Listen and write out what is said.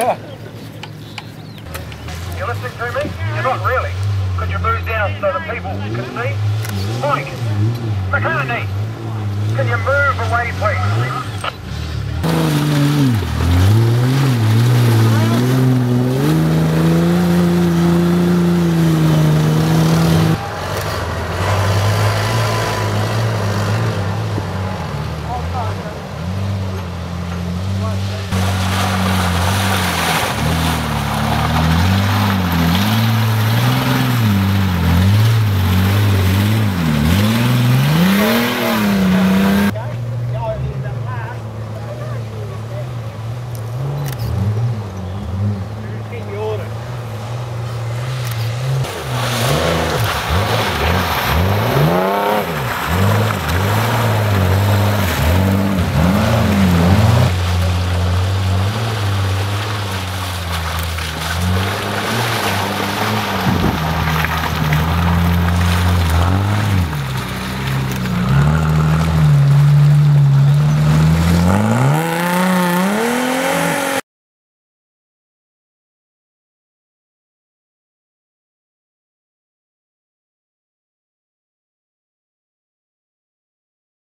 Yeah. You're listening to me? You're not really. Could you move down so the people can see? Mike, McCartney, can you move away, please?